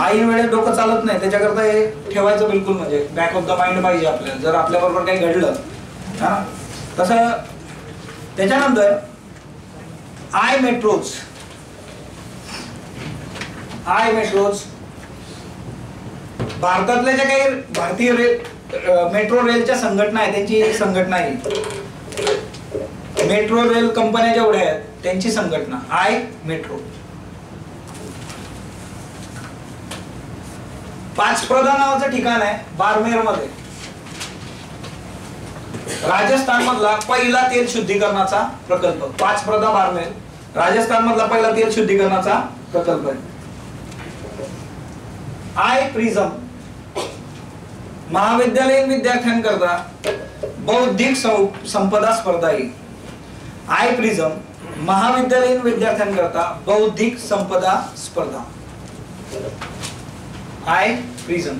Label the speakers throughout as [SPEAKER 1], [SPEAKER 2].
[SPEAKER 1] आई वेळेत डोकं चालत नाही. त्याच्याकरता हे ठेवायचं बिलकुल म्हणजे. बॅक ऑफ द माइंड पाहिजे आपल्याला. जर आपल्याबरोबर काही घडलं हा तसं त्याच्यानंतर आय मेट्रोज आय मेट्रोज भारतातल्या ज्या काही भारतीय रेल मेट्रो रेलच्या संघटना आहेत त्यांची एक संघटना आहे मेट्रो रेल कंपन्या जेवढ्या आहेत त्यांची संघटना. आय मेट्रो पाचप्रदा नावाचं ठिकाण आहे बारमेरमध्ये राजस्थान मधला पहिला तेल शुद्धीकरणाचा प्रकल्प. पाचप्रदा बारमेर. राजस्थान मधला पहिला तेल शुद्धीकरणाचा प्रकल्प आहे. I prism. महाविद्यालयीन विद्यार्थ्यांकरता बौद्धिक संपदा स्पर्धा येईल आय प्रिझम. महाविद्यालयीन विद्यार्थ्यांकरता बौद्धिक संपदा स्पर्धा. आय प्रिझम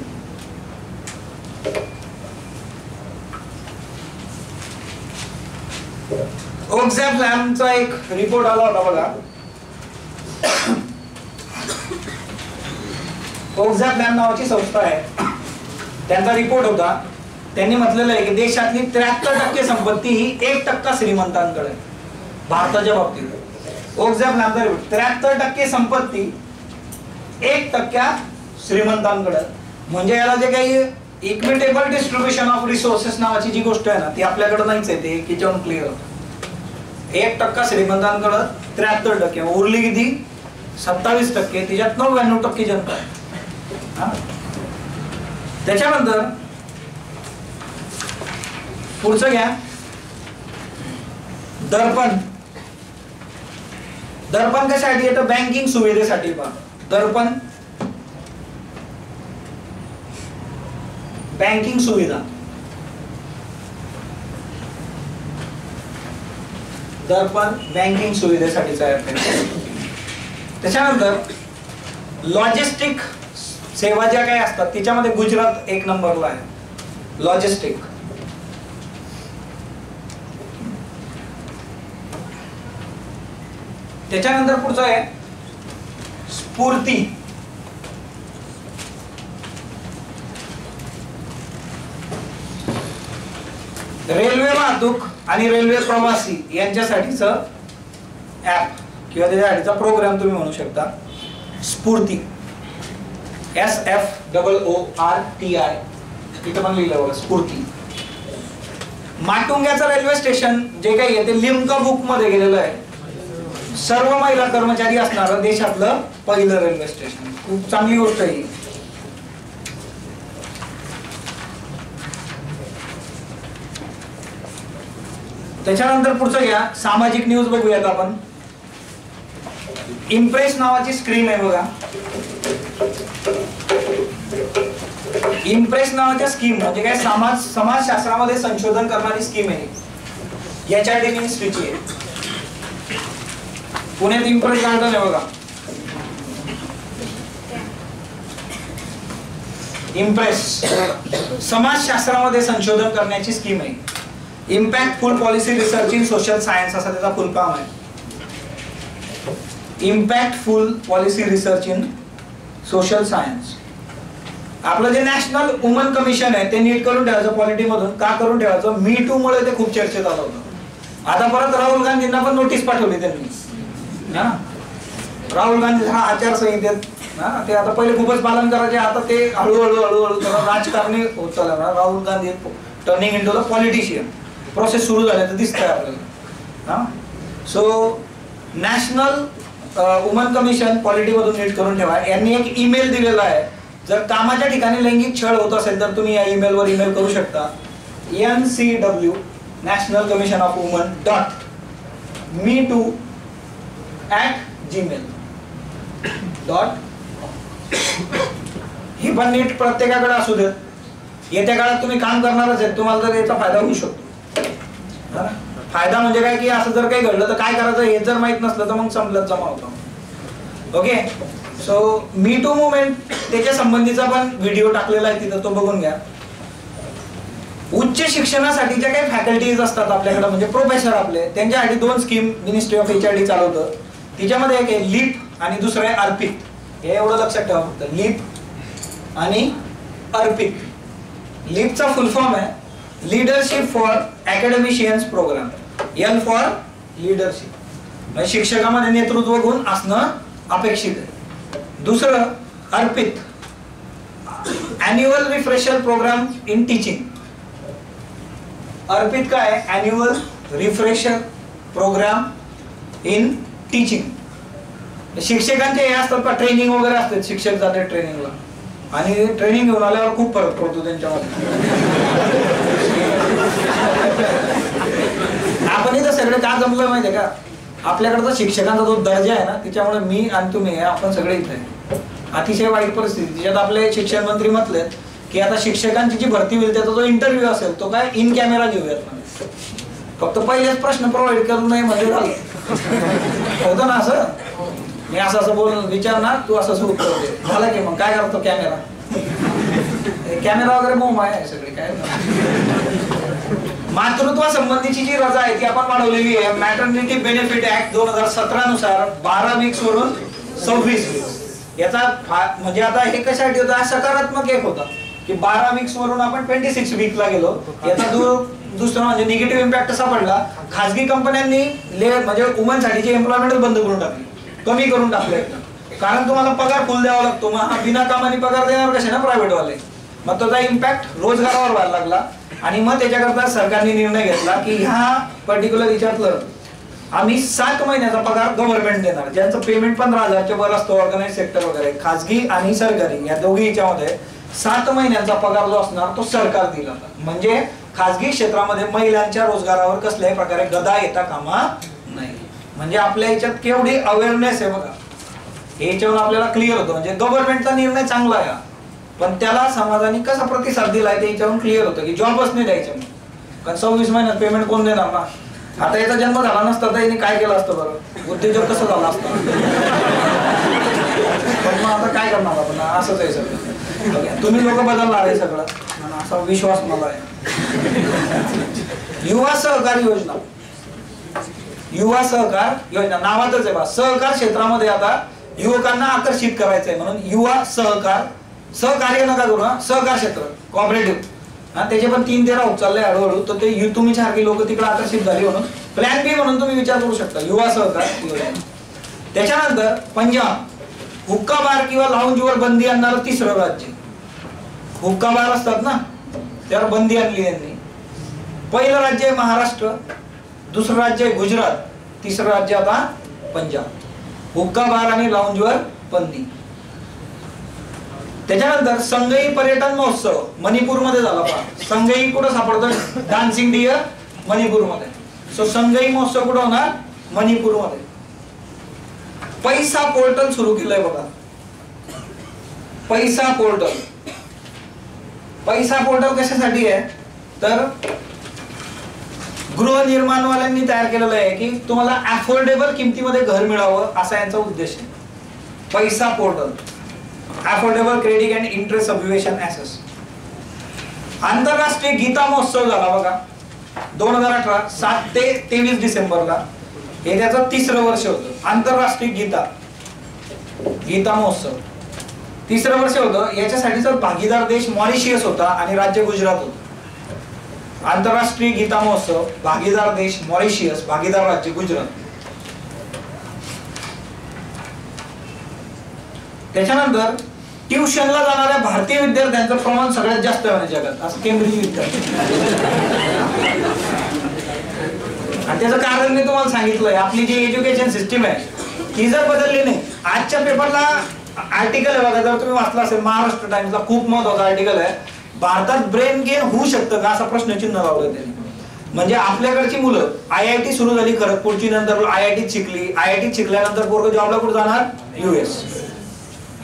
[SPEAKER 1] ओक्झॅप लॅमचा एक रिपोर्ट आला होता बघा. ओक्झॅप लॅम नावाची संस्था आहे. त्यांचा रिपोर्ट होता. त्यांनी म्हटलेलं आहे की देशातली त्र्याहत्तर टक्के संपत्ती ही एक टक्का श्रीमंतांकडे भारताच्या बाबतीत. ओक्झॅप लॅमचा रिपोर्ट त्र्याहत्तर टक्के संपत्ती एक टक्क्या श्रीमंतांकडे. म्हणजे याला जे काही इक्विटेबल डिस्ट्रीब्युशन ऑफ रिसोर्सेस नावाची जी गोष्ट आहे ना ती आपल्याकडे नाहीच आहे ते किचन क्लिअर होतं. एक टक्का श्रीमंतांकडं त्र्याहत्तर टक्के उरली किती? सत्तावीस टक्के त्याच्यात नव्याण्णव टक्के जनता आहे. हा? त्याच्यानंतर पुढचं घ्या. दर्पण. दर्पण कशासाठी येतं? बँकिंग सुविधेसाठी पण दर्पण बँकिंग सुविधा. दर्पण बँकिंग सुविधेसाठीचा आहे त्याच्यानंतर लॉजिस्टिक सेवा ज्या काही असतात तिच्यामध्ये गुजरात एक नंबरला आहे. लॉजिस्टिक त्याच्यानंतर पुढचं आहे स्फूर्ती. रेल्वे वाहतूक आणि रेल्वे प्रवासी यांच्यासाठीच ऍप किंवा त्याच्यासाठीचा प्रोग्राम तुम्ही म्हणू शकता. स्फूर्ती. S F double O R T I इथं पण लिहिलं बघा स्फूर्ती. माटुंग्याचं रेल्वे स्टेशन जे काही आहे ते लिमका बुकमध्ये गेलेलं आहे. सर्व महिला कर्मचारी असणारं देशातलं पहिलं रेल्वे स्टेशन. खूप चांगली गोष्ट आहे त्याच्यानंतर पुढचं घ्या. सामाजिक न्यूज बघूयात आपण. इम्प्रेस नावाची स्क्रीन आहे बघा. इम्प्रेस नावाच्या स्कीम म्हणजे काय? समाज समाजशास्त्रामध्ये संशोधन करणारी स्कीम आहे. एच आय डी मिनिस्ट्रीची आहे. पुण्यात इम्प्रेस गार्डन आहे बघा. इम्प्रेस समाजशास्त्रामध्ये संशोधन करण्याची स्कीम आहे. Impactful policy research in social science असा त्याचा फुल फॉर्म आहे. Impactful policy research in social science आपलं जे नॅशनल वुमन कमिशन आहे ते नीट करून ठेवायचं पॉलिटी मधून. का करून ठेवायचं? मी टू मुळे ते खूप चर्चेत आलं होतं. आता परत राहुल गांधींना पण नोटीस पाठवली त्यांनी. हा? राहुल गांधी हा आचारसंहितेत हा? ते आता पहिले खूपच पालन करायचे आता ते हळूहळू हळूहळू राजकारणी होत चालणार Rahul Gandhi turning into the politician process सुरू झाल्याचं दिसतंय आपल्याला. हा? सो नॅशनल वुमन कमिशन पॉलिटीमधून नीट करून ठेवा. यांनी एक ईमेल दिलेला आहे. जर कामाच्या ठिकाणी लैंगिक छळ होत असेल तर तुम्ही या ईमेलवर ईमेल करू शकता. N C W national commission of woman dot me too at Gmail dot ही पण नीट प्रत्येकाकडे असू देत. येत्या काळात तुम्ही काम करणारच आहेत. तुम्हाला तर याचा फायदा होऊ शकतो. फायदा म्हणजे काय की असं जर काही घडलं तर काय करायचं? हे जर माहीत नसलं तर मग संपलं जमा होतो. Okay so me too movement त्याच्या संबंधीचा पण व्हिडिओ टाकलेला आहे तिथं तो बघून घ्या. उच्च शिक्षणासाठीच्या काही फॅकल्टीज असतात आपल्याकडे म्हणजे प्रोफेसर आपले त्यांच्यासाठी दोन scheme ministry of H R D चालवतं. तिच्यामध्ये एक आहे लिप आणि दुसरं आहे अर्पित. हे एवढं लक्षात ठेवा फक्त. लिप आणि अर्पित. लिपचा फुल फॉर्म आहे. Leadership for academicians program L for leadership शिक्षकामध्ये नेतृत्व गुण असणं अपेक्षित आहे. दुसरं ARPIT. Annual refresher program in teaching ARPIT काय? Annual refresher program in teaching शिक्षकांचे हे असतात का? ट्रेनिंग वगैरे असतात शिक्षक जाते ट्रेनिंगला आणि ट्रेनिंग घेऊन आल्यावर खूप फरक पडतो त्यांच्यामध्ये. आपण इथं सगळे का जमलोय माहितीये का? आपल्याकडचा शिक्षकांचा जो दर्जा आहे ना त्याच्यामुळे मी आणि तुम्ही आपण सगळे इथे अतिशय वाईट परिस्थिती. त्याच्यात आपले शिक्षण मंत्री म्हटले की आता शिक्षकांची जी भरती होईल त्याचा जो इंटरव्ह्यू असेल तो काय इन कॅमेरा घेऊयात म्हणे. फक्त पहिलेच प्रश्न प्रोव्हाइड करून नाही म्हणजे होतं ना असं? मी असं असं बोल विचार ना तू असं असं उत्तर दे. झालं की मग? काय करतो कॅमेरा कॅमेरा वगैरे मोम आहे सगळे काय? मातृत्व संबंधीची जी रजा आहे ती आपण वाढवलेली आहे. मॅटर्निटी बेनिफिट ऍक्ट दोन हजार सतरा नुसार बारा वीक्स वरून सव्वीस वीक्स याचा म्हणजे आता हे कशासाठी होता? सकारात्मक एक होता. की बारा वीक्स वरून आपण ट्वेंटी सिक्स वीकला गेलो. याचा दु- दुसरा म्हणजे निगेटिव्ह इम्पॅक्ट असा पडला खासगी कंपन्यांनी ले म्हणजे वुमन साठीची एम्प्लॉयमेंट बंद करून टाकली कमी करून टाकले. कारण तुम्हाला पगार फुल द्यावा लागतो. मग हा बिना कामाने पगार देणार कसे ना प्रायव्हेट वाले? मग त्याचा इम्पॅक्ट रोजगारावर व्हायला लागला. आणि मग त्याच्याकरता सरकारने निर्णय घेतला की ह्या पर्टिक्युलर याच्यातलं आम्ही सात महिन्याचा पगार गव्हर्नमेंट देणार. ज्यांचं पेमेंट पंधरा हजारच्या वर असतो ऑर्गनाईज सेक्टर वगैरे खाजगी आणि सरकारी या दोघी याच्यामध्ये सात महिन्यांचा पगार जो असणार तो सरकार दिला. म्हणजे खाजगी क्षेत्रामध्ये महिलांच्या रोजगारावर कसल्याही प्रकारे गदा येता कामा नाही. म्हणजे आपल्या याच्यात केवढी अवेअरनेस आहे बघा. हे याच्यावर आपल्याला क्लिअर होतं. म्हणजे गव्हर्नमेंटचा निर्णय चांगला आहे पण त्याला समाजाने कसा प्रतिसाद दिलाय ते याच्यावरून क्लिअर होतं की जॉबच नाही द्यायचे कारण सव्वीस महिन्यात पेमेंट कोण देणार ना? आता याचा जन्म झाला नसता तर याने काय केलं असतं बरं? उद्योजक कसं झाला असतं? पण मग आता काय करणार आपण? असंच आहे सगळं. तुम्ही लोक बदलणार आहे सगळं. असा विश्वास मला आहे. युवा सहकार योजना. युवा सहकार योजना नावातच आहे बा. सहकार क्षेत्रामध्ये आता युवकांना आकर्षित करायचंय म्हणून युवा सहकार सहकार्य नका करू ना सहकार क्षेत्र कॉपरेटिव्ह हा त्याचे पण तीन तेरा होत चाललंय हळूहळू. तर ते तुम्ही सारखी लोक तिकडे आकर्षित झाली म्हणून. प्लॅन बी म्हणून तुम्ही विचार करू शकता. युवा सहकार त्याच्यानंतर पंजाब. हुक्का बार किंवा लाऊंजवर बंदी आणणारं तिसरं राज्य. हुक्का बार असतात ना त्यावर बंदी आणली यांनी पहिलं राज्य आहे महाराष्ट्र दुसरं राज्य आहे गुजरात तिसरं राज्य आता पंजाब. हुक्का बार आणि लाऊंजवर बंदी. त्याच्यानंतर संगई पर्यटन महोत्सव मणिपूरमध्ये झाला पहा. संगई कुठं सापडतं डान्सिंग डिअर मणिपूरमध्ये सो संगई महोत्सव कुठं होणार? मणिपूरमध्ये पैसा पोर्टल सुरू केलंय बघा. पैसा पोर्टल. पैसा पोर्टल कशासाठी आहे? तर गृहनिर्माणवाल्यांनी तयार केलेलं आहे की तुम्हाला अफोर्डेबल किमतीमध्ये घर मिळावं असा यांचा उद्देश आहे. PAISA portal. Affordable credit and interest subvention access आंतरराष्ट्रीय गीता महोत्सव झाला बघा. दोन हजार अठरा सात ते तेवीस डिसेंबरला. हे त्याचं तिसरं वर्ष होतं. आंतरराष्ट्रीय गीता. गीता महोत्सव. तिसरं वर्ष होतं. याच्यासाठीचा भागीदार देश मॉरिशियस होता आणि राज्य गुजरात होतं. आंतरराष्ट्रीय गीता महोत्सव भागीदार देश मॉरिशियस भागीदार राज्य गुजरात. त्याच्यानंतर ट्युशनला जाणाऱ्या भारतीय विद्यार्थ्यांचं प्रमाण सगळ्यात जास्त आहे जगात. असं केंद्रीय विद्यार्थी. आणि त्याचं कारण मी तुम्हाला सांगितलंय. आपली जी एज्युकेशन सिस्टीम आहे ती जर बदलली नाही आजच्या पेपरला आर्टिकल आहे बघा जर तुम्ही वाचला असेल महाराष्ट्र टाइम्सला खूप महत्त्वाचा आर्टिकल आहे. भारतात ब्रेन गेन होऊ शकतं का असा प्रश्नचिन्ह लावलं त्यांनी. म्हणजे आपल्याकडची मुलं आय आय टी सुरू झाली खरगपूरची नंतर आय आय टी शिकली. आय आय टी शिकल्यानंतर पोरग जॉबला कुठे जाणार? युएस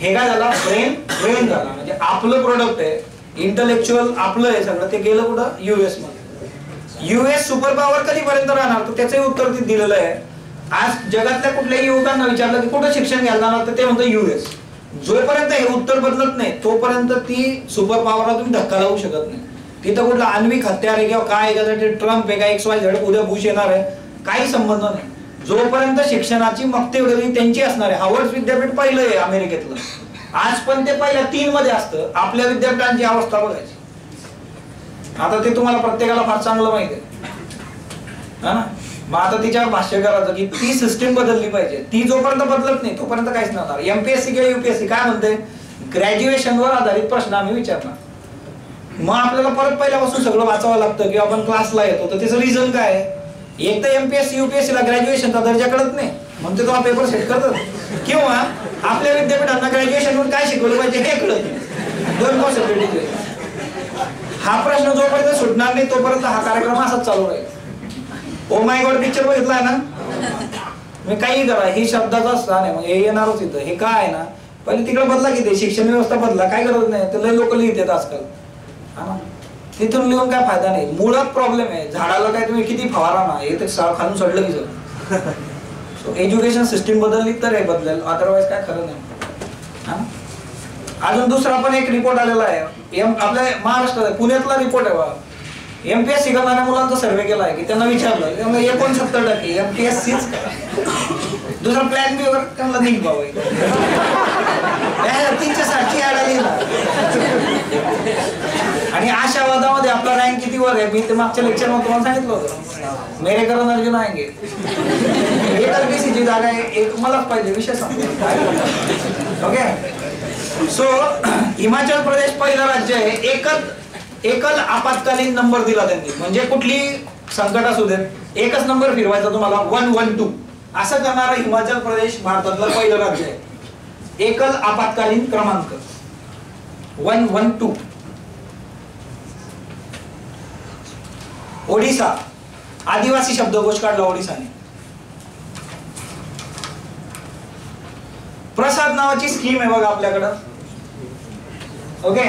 [SPEAKER 1] हे काय झालं? ब्रेन ब्रेन झाला. म्हणजे आपलं प्रोडक्ट आहे इंटलेक्च्युअल आपलं आहे सगळं ते गेलं कुठं? युएसमध्ये. युएस सुपर पॉवर कधीपर्यंत राहणार? तर त्याचंही उत्तर ते दिलेलं आहे. आज जगातल्या कुठल्याही युवकांना विचारलं की कुठं शिक्षण घ्यायला जाणार? तर ते म्हणतं युएस जोपर्यंत हे उत्तर बदलत नाही तोपर्यंत ती सुपर पॉवरला तुम्ही धक्का लावू शकत नाही. तिथं कुठलं आण्विक हत्यार आहे किंवा काय एखाद्या ट्रम्प आहे का एक्स वाय झेड उद्या बुश येणार आहे. काही संबंध नाही. जोपर्यंत शिक्षणाची मक्तेगरी त्यांची असणार आहे. हावर्ड विद्यापीठ पहिलं आहे अमेरिकेतलं. आज पण ते पहिल्या तीन मध्ये असतं. आपल्या विद्यापीठांची अवस्था बघायची. आता ते तुम्हाला प्रत्येकाला फार चांगलं माहीत आहे. हा ना? मग आता तिच्यावर भाष्य करायचं की ती सिस्टीम बदलली पाहिजे. ती जोपर्यंत बदलत नाही तोपर्यंत काहीच नसणार एमपीएससी किंवा युपीएससी काय म्हणते ग्रॅज्युएशनवर आधारित प्रश्न आम्ही विचारणार. मग आपल्याला परत पहिल्यापासून सगळं वाचावं लागतं किंवा आपण क्लासला येतो तर त्याचं रिझन काय आहे? एक तर एमपीएससी युपीएससीला ग्रॅज्युएशनचा दर्जा कळत नाही. म्हणून ते तुम्हाला पेपर सेट करतात. किंवा आपल्या विद्यापीठांना ग्रॅज्युएशनवर काय शिकवलं पाहिजे हे कळत दोन पॉसिबिलिटी हा प्रश्न जोपर्यंत सुटणार नाही तोपर्यंत हा कार्यक्रम असाच चालू राहील. ओ माय गॉड पिक्चर बघितलाय ना? मी काही करा ही शब्दाचा स्थान आहे. मग हे येणारच इथं. हे काय आहे ना? पहिले तिकडे बदला किती शिक्षण व्यवस्था बदला. काय गरज नाही. तर लय लोक लिहित आजकाल. हा ना? तिथून लिहून काय फायदा नाही. मुळात प्रॉब्लेम आहे. झाडाला काय तुम्ही किती फवारा ना हे तर सा- खालून सडलं की सर सो एज्युकेशन सिस्टीम बदलली तर हे बदलेल. अदरवाईज काय खरं नाही. हा? अजून दुसरा पण एक रिपोर्ट आलेला आहे. एम आपल्या महाराष्ट्रात पुण्यातला रिपोर्ट आहे बा एमपीएससी करणाऱ्या मुलांचा सर्वे केला आहे की त्यांना विचारलं. त्यामुळे एकोणसत्तर टक्के एमपीएससीच दुसरा प्लॅन बी वगैरे त्यांना नाही बाबा तीनशे आली ना. आणि आशावादामध्ये आपला रँक किती वर आहे? मी ते मागच्या लेक्चरमध्ये तुम्हाला सांगितलं होतं. मेरे करण अर्जुन आहे एक एलपीसीची जागा आहे. एक मलाच पाहिजे विषय सांगतो ओके सो हिमाचल प्रदेश पहिलं राज्य आहे. एकच एकल आपत्कालीन नंबर दिला त्यांनी. म्हणजे कुठली संकट असू देत एकच नंबर फिरवायचा तुम्हाला. वन वन टू असं करणारा हिमाचल प्रदेश भारतातलं पहिलं राज्य आहे. एकल आपत्कालीन क्रमांक. One one two Odisha. आदिवासी शब्दकोश काढला ओडिसाने. प्रसाद नावाची स्कीम आहे बघा आपल्याकडं. ओके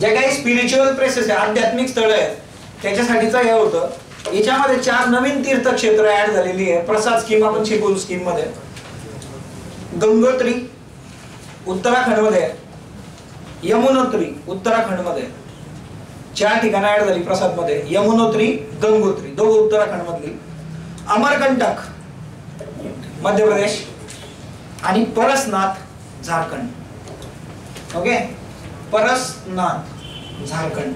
[SPEAKER 1] जे काही स्पिरिच्युअल प्लेसेस आहे आध्यात्मिक स्थळ आहेत त्याच्यासाठीचं हे होतं. याच्यामध्ये चार नवीन तीर्थक्षेत्र ऍड झालेली आहे. प्रसाद स्कीम आपण शिकवू स्कीममध्ये. गंगोत्री उत्तराखंडमध्ये यमुनोत्री उत्तराखंडमध्ये चार ठिकाणं ऍड झाली प्रसादमध्ये यमुनोत्री गंगोत्री दोघं उत्तराखंड मधली अमरकंटक मध्य प्रदेश आणि परसनाथ झारखंड. ओके? परसनाथ झारखंड.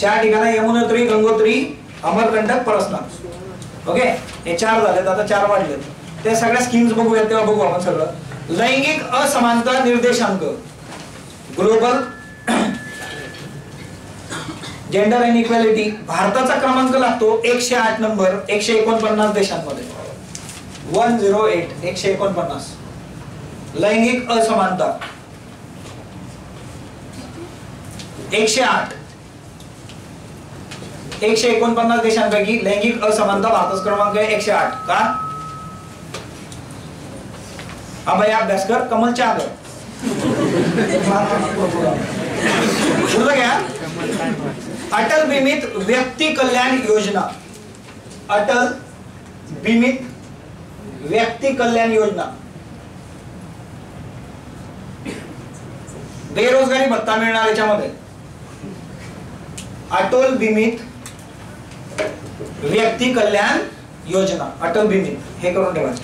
[SPEAKER 1] चार ठिकाणं यमुनोत्री गंगोत्री अमरकंटक परसनाथ. ओके? हे चार झालेत आता चार वाढलेत. त्या सगळ्या स्कीम्स बघूयात तेव्हा बघू आपण सगळं. लैंगिक असमानता निर्देशांक. ग्लोबल जेंडर अँड इक्वॅलिटी भारताचा क्रमांक लागतो एकशे आठ नंबर एकशे एकोणपन्नास देशांमध्ये. वन झिरो एट एकशे एकोणपन्नास. लैंगिक असमानता. एकशे आठ. एकशे एकोणपन्नास देशांपैकी लैंगिक असमानता भारताचा क्रमांक आहे एकशे आठ. का? भाई अभ्यास कर कमल पुढलं घ्या. अटल बीमित व्यक्ती कल्याण योजना. अटल बीमित व्यक्ती कल्याण योजना. बेरोजगारी भत्ता मिळणार याच्यामध्ये. अटल बीमित व्यक्ती कल्याण योजना. अटल बीमित. हे करून ठेवायचं.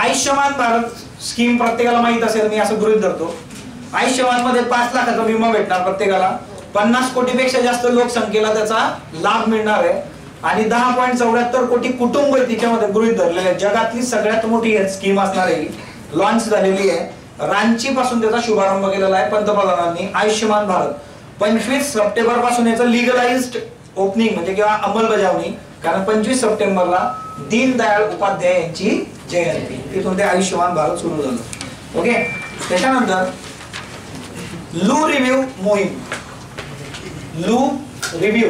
[SPEAKER 1] आयुष्यमान भारत स्कीम प्रत्येकाला माहीत असेल मी असं गृहित धरतो. आयुष्यमानमध्ये पाच लाखाचा विमा भेटणार प्रत्येकाला. पन्नास कोटीपेक्षा जास्त लोकसंख्येला त्याचा लाभ मिळणार आहे. आणि दहा पॉईंट चौऱ्याहत्तर कोटी कुटुंब तिच्यामध्ये गृहित धरलेले आहे जगातली सगळ्यात मोठी स्कीम असणार आहे लॉन्च झालेली आहे. रांची पासून त्याचा शुभारंभ केलेला आहे पंतप्रधानांनी. आयुष्यमान भारत. पंचवीस सप्टेंबरपासून याचं लिगलाइज्ड ओपनिंग म्हणजे किंवा अंमलबजावणी. कारण पंचवीस सप्टेंबरला दीनदयाळ उपाध्याय यांची जयंती. तिथून ते आयुष्यमान भारत सुरू झालं. ओके त्याच्यानंतर लू रिव्ह्यू मोहीम लू रिव्ह्यू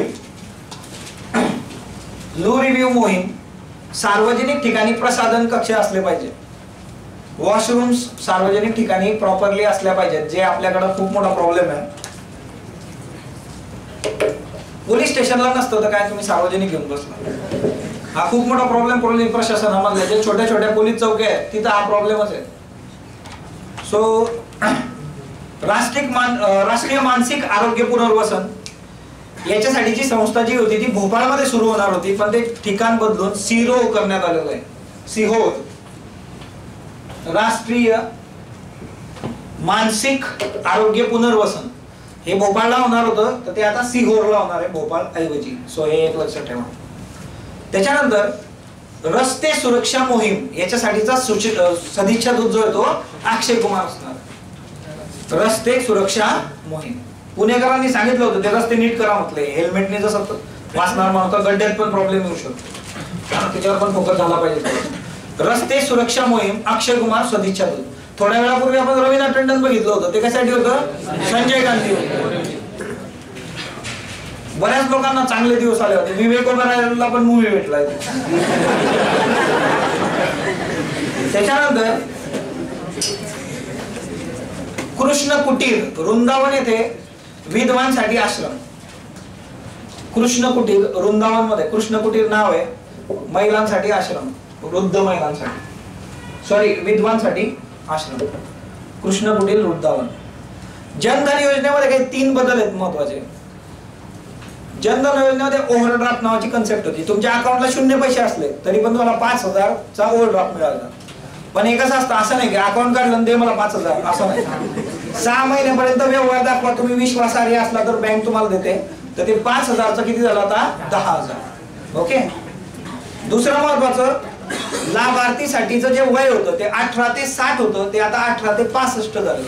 [SPEAKER 1] लू रिव्ह्यू मोहीम सार्वजनिक ठिकाणी प्रसाधन कक्ष असले पाहिजे. वॉशरूम्स सार्वजनिक ठिकाणी प्रॉपरली असल्या पाहिजेत जे आपल्याकडे खूप मोठा प्रॉब्लेम आहे. पोलीस स्टेशनला नसतं तर काय तुम्ही सार्वजनिक घेऊन बसला हा खूप मोठा प्रॉब्लेम पोलीस प्रशासनामधला. जे छोट्या छोट्या पोलीस चौक्या आहेत तिथं हा प्रॉब्लेमच आहे. सो राष्ट्रीय मान राष्ट्रीय मानसिक आरोग्य पुनर्वसन याच्यासाठी जी संस्था जी होती ती भोपाळमध्ये सुरू होणार होती पण ते ठिकाण बदलून सिरो करण्यात आलेलं आहे. सिहोर राष्ट्रीय मानसिक आरोग्य पुनर्वसन. हे भोपाळला होणार होतं तर ते आता सिहोरला होणार आहे भोपाळ ऐवजी सो हे एक लक्षात ठेवा. त्याच्यानंतर रस्ते सुरक्षा मोहीम याच्यासाठीचा सदिच्छा दूत जो आहे तो अक्षय कुमार असणार. रस्ते सुरक्षा मोहीम. पुणेकरांनी सांगितलं होतं ते रस्ते नीट करा म्हटले. हेल्मेटने जसं वाचणार म्हणतो गड्ड्यात पण प्रॉब्लेम येऊ शकतो. त्याच्यावर पण फोकस झाला पाहिजे. रस्ते सुरक्षा मोहीम अक्षय कुमार सदिच्छा दूत. थोड्या वेळापूर्वी आपण रवीना टंडन बघितलं होतं. ते कशासाठी होतं? संजय गांधी होते. बऱ्याच लोकांना चांगले दिवस आले होते. विवेक ओबेरॉयला पण मूवी भेटला. त्याच्यानंतर कृष्ण कुटीर वृंदावन येथे विधवांसाठी आश्रम. कृष्ण कुटीर वृंदावनमध्ये कृष्ण कुटीर नाव आहे. महिलांसाठी आश्रम. वृद्ध महिलांसाठी. सॉरी विधवांसाठी आश्रम. कृष्ण कुटीर वृंदावन. जनधन योजनेमध्ये काही तीन बदल आहेत महत्त्वाचे जनधन योजनेमध्ये ओव्हरड्राफ्ट नावाची कन्सेप्ट होती. तुमच्या अकाउंटला शून्य पैसे असले तरी पण तुम्हाला पाच हजारचा ओव्हरड्राफ्ट मिळाला. पण हे कसं असतं असं नाही की अकाउंट काढलं दे मला पाच हजार असं नाही. सहा महिन्यापर्यंत व्यवहार दाखवा तुम्ही विश्वासार्ह असला तर बँक तुम्हाला देते. तर ते पाच हजारचं किती झालं आता? दहा हजार. ओके दुसरं महत्वाचं लाभार्थीसाठीचं जे वय होतं ते अठरा ते साठ होतं ते आता अठरा ते पासष्ट झालं.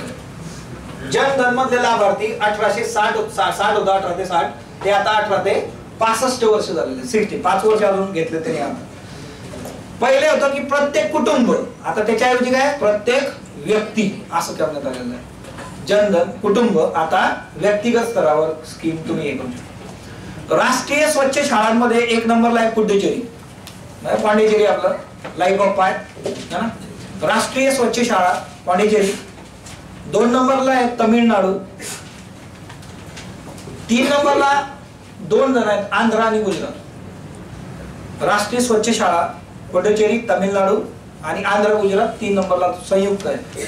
[SPEAKER 1] जनधन मधले लाभार्थी अठराशे साठ सा- साठ होतं अठरा ते साठ ते आता अठरा ते पासष्ट वर्ष झालेले सिक्स्टी पाच वर्ष अजून घेतले त्यांनी आता. पहिले होतं की प्रत्येक कुटुंब आता त्याच्याऐवजी काय? प्रत्येक व्यक्ती असं करण्यात आलेलं आहे. जनधन कुटुंब आता व्यक्तिगत स्तरावर स्कीम तुम्ही हे करू शकता. राष्ट्रीय स्वच्छ शाळांमध्ये एक नंबरला आहे पुडुचेरी म्हणजे पांडिचेरी आपलं. लाईफ ऑफ पाय है ना? राष्ट्रीय स्वच्छ शाळा पांडिचेरी. दोन नंबरला आहे तमिळनाडू. तीन नंबरला दोन जण आहेत आंध्र आणि गुजरात. राष्ट्रीय स्वच्छ शाळा पुडुचेरी तमिळनाडू आणि आंध्र गुजरात तीन नंबरला संयुक्त आहे.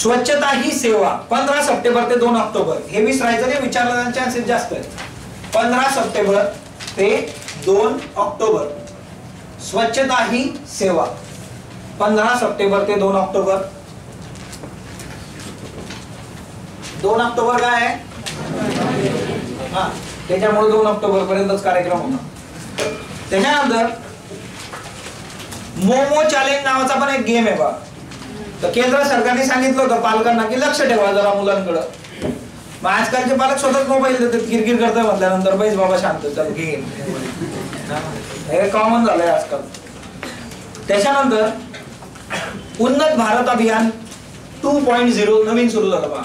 [SPEAKER 1] स्वच्छता ही सेवा पंधरा सप्टेंबर ते दोन ऑक्टोबर. हे विसरायचं विचारलं चान्सेस जास्त आहे. पंधरा सप्टेंबर ते दोन ऑक्टोबर. स्वच्छता ही सेवा. पंधरा सप्टेंबर ते दोन ऑक्टोबर. दोन ऑक्टोबर काय आहे? हा त्याच्यामुळे दोन ऑक्टोबर पर्यंतच कार्यक्रम होणार. त्याच्यानंतर मोमो चॅलेंज नावाचा पण एक गेम आहे बा तर केंद्र सरकारने सांगितलं होतं पालकांना की लक्ष ठेवा जरा मुलांकडं. मग आजकालचे पालक स्वतःच मोबाईल देतात किरकिर करतात म्हटल्यानंतर बैस बाबा शांत चल गेम हे कॉमन झालंय आजकाल. त्याच्यानंतर उन्नत भारत अभियान टू पॉईंट झिरो नवीन सुरू झालं बा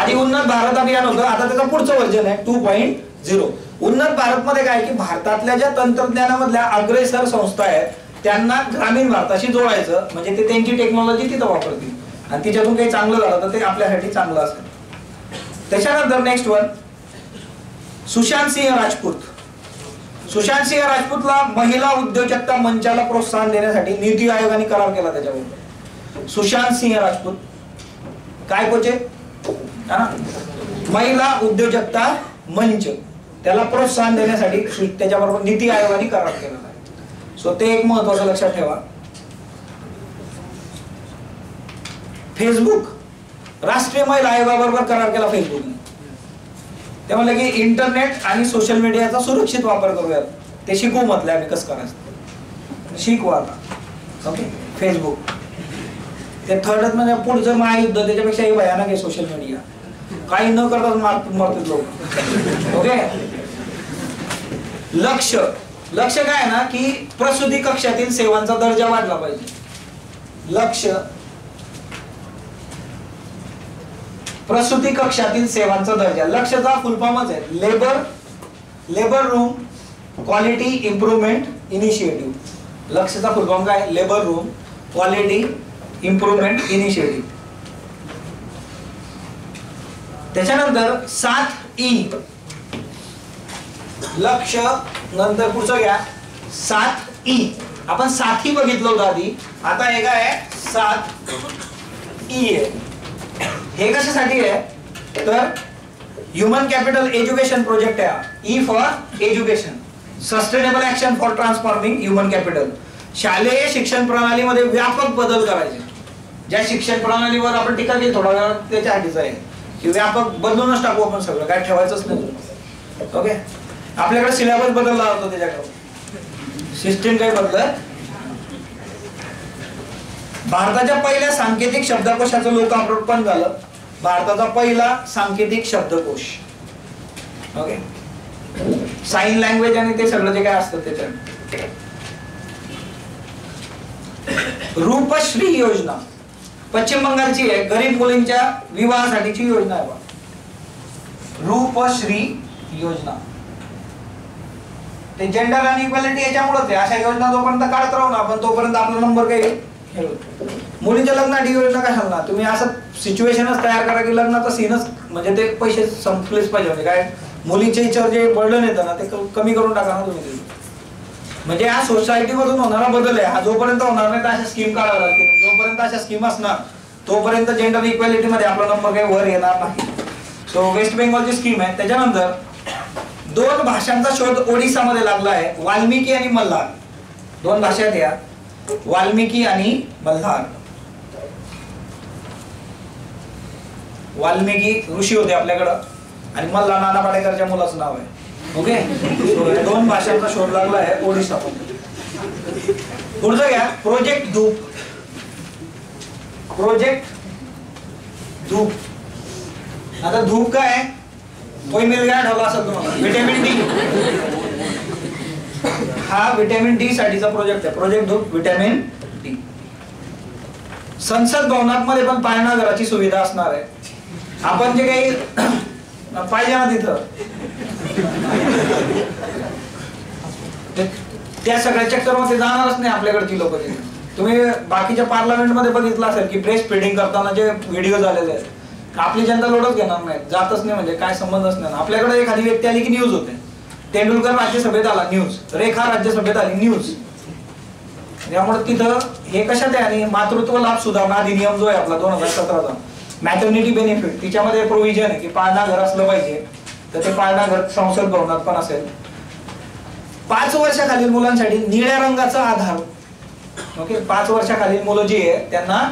[SPEAKER 1] आधी उन्नत भारत अभियान होतं आता त्याचं पुढचं वर्जन आहे टू पॉईंट झिरो उन्नत भारत मध्ये काय की भारतातल्या ज्या तंत्रज्ञानामधल्या अग्रेसर संस्था आहेत त्यांना ग्रामीण भारताशी जोडायचं म्हणजे ते त्यांची टेक्नॉलॉजी तिथं वापरतील. आणि तिच्यातून काही चांगलं झालं तर ते आपल्यासाठी चांगलं असेल. त्याच्यानंतर नेक्स्ट वन सुशांत सिंह राजपूत. सुशांत सिंह राजपूतला महिला उद्योजकता मंचाला प्रोत्साहन देण्यासाठी नीती आयोगाने करार केला त्याच्याबरोबर सुशांत सिंह राजपूत. काय कोचे? हा? महिला उद्योजकता मंच. त्याला प्रोत्साहन देण्यासाठी त्याच्याबरोबर नीती आयोगाने करार केला. सो ते एक महत्वाचं लक्षात ठेवा. फेसबुक राष्ट्रीय महिला आयोगाबरोबर करार केला फेसबुकने ते म्हणलं की इंटरनेट आणि सोशल मीडियाचा सुरक्षित वापर करूयात. ते शिकवू म्हटलं आम्ही कसं करायचं. शिकवा आता. ओके फेसबुक ते थर्डच म्हणजे पुढचं महायुद्ध त्याच्यापेक्षाही भयानक आहे सोशल मीडिया काही न करताच मार मरतात लोक. ओके लक्ष. लक्ष काय आहे ना की प्रसूती कक्षातील सेवांचा दर्जा वाढला पाहिजे. लक्ष. प्रसूती कक्षातील सेवांचा दर्जा. लक्षचा फुलफॉर्मच आहे. Labour labour room quality improvement initiative. लक्षचा full form काय? Labour room quality improvement initiative. त्याच्यानंतर सात ई. लक्ष नंतर पुढचं घ्या. सात ई. आपण साथी बघितलं होतं आधी. आता हे काय आहे? सात ई आहे. हे कशासाठी आहे? तर ह्युमन कॅपिटल एज्युकेशन प्रोजेक्ट आहे E for education sustainable action for transforming human capital शालेय शिक्षण प्रणालीमध्ये व्यापक बदल करायचे. ज्या शिक्षण प्रणालीवर आपण टीका केली थोडा वेळ आधीच आहे. की व्यापक बदलूनच टाकू आपण सगळं. काय ठेवायचंच नाही. ओके? आपल्याकडे सिलेबस बदलला होता त्याच्याकडून. सिस्टीम काय बदल भारताच्या पहिल्या सांकेतिक शब्दकोशाचं लोकार्पण झालं. भारताचा पहिला सांकेतिक शब्दकोश. ओके साईन लँग्वेज आणि ते सगळं जे काय असतं त्याच्यात. रूपश्री योजना. पश्चिम बंगालची आहे. गरीब मुलींच्या विवाहासाठीची योजना आहे बा. रूपश्री योजना. ते जेंडर आणि इक्वॅलिटी याच्यामुळेच आहे. अशा योजना जोपर्यंत काढत राहू ना आपण तोपर्यंत आपला नंबर काही हे मुलींच्या लग्नाची योजना कशाला ना? तुम्ही असं सिच्युएशनच तयार करा की लग्नाचा सीनच म्हणजे ते पैसे संपलेच पाहिजे. म्हणजे काय? मुलींच्या इच्छेवर जे बर्डन येतं ना ते कमी करून टाका ना तुम्ही. ते. म्हणजे या सोसायटी मधून होणारा बदल आहे. हा जोपर्यंत होणार नाही तर अशा स्कीम काढाव्या लागतील. जोपर्यंत अशा स्कीम असणार तोपर्यंत जेंडर इक्वॅलिटी मध्ये आपला नंबर काही वर येणार नाही. सो वेस्ट बेंगॉलची स्कीम आहे त्याच्यानंतर दोन भाषांचा शोध ओडिसामध्ये लागला आहे. वाल्मिकी आणि मल्हार. दोन भाषा द्या वाल्मिकी आणि मल्हार. वाल्मिकी ऋषी होते आपल्याकडं. आणि मल्हार नाना पाडेकरच्या मुलाचं नाव आहे. ओके? दोन भाषांचा शोध लागला आहे ओडिसा पुढचं घ्या. प्रोजेक्ट धूप. प्रोजेक्ट धूप. आता धूप काय आहे? कोई मिल गया ठेवला असेल तुम्हाला व्हिटॅमिन डी। हा व्हिटॅमिन डी साठीचा प्रोजेक्ट आहे. प्रोजेक्ट दोन विटॅमिन डी. संसद भवनात मध्ये पण पाळणाघराची सुविधा असणार आहे. आपण जे काही पाहिजे ना तिथं. त्या सगळ्या चक्करमध्ये जाणारच नाही आपल्याकडची लोक तुम्ही बाकीच्या पार्लमेंटमध्ये बघितलं असेल की ब्रेस्ट फिडिंग करताना जे व्हिडिओ झालेले आहेत. आपली जनता लोडच घेणार नाही. जातच नाही म्हणजे काय संबंधच नाही. आपल्याकडे एखादी व्यक्ती आली की न्यूज होते. तेंडुलकर राज्यसभेत आला न्यूज रेखा राज्यसभेत आली न्यूज त्यामुळे तिथं हे कशात आहे? आणि मातृत्व लाभ सुधारणा अधिनियम जो आहे आपला दोन हजार सतराचा मॅटर्निटी बेनिफिट तिच्यामध्ये प्रोव्हिजन आहे की पाळणा घर असलं पाहिजे. तर ते पाळणा घर संसद भवनात पण असेल. पाच वर्षाखालील मुलांसाठी निळ्या रंगाचा आधार. ओके? पाच वर्षाखालील मुलं जी आहे त्यांना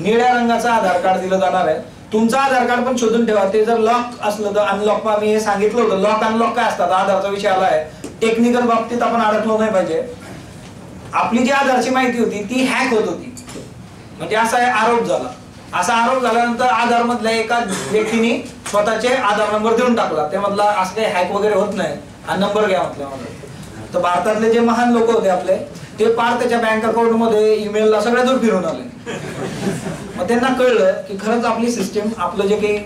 [SPEAKER 1] निळ्या रंगाचा आधार कार्ड दिलं जाणार आहे. तुमचं आधार कार्ड पण शोधून ठेवा. ते जर लॉक असलं तर अनलॉक मी हे सांगितलं होतं. लॉक अनलॉक काय असतात? आधारचा विषय आला आहे. टेक्निकल बाबतीत आपण अडकलो नाही पाहिजे. आपली जी आधारची माहिती होती ती हॅक होत होती. म्हणजे असा आरोप झाला. असा आरोप झाल्यानंतर आधार मधल्या एका व्यक्तीने स्वतःचे आधार नंबर देऊन टाकला. त्यामधला असं काही हॅक वगैरे होत नाही. हा नंबर घ्या म्हटलं तर भारतातले जे महान लोक होते आपले ते पार त्याच्या बँक अकाउंटमध्ये ईमेलला सगळ्या फिरून आले. मग त्यांना कळलं की खरंच आपली सिस्टीम आपलं जे काही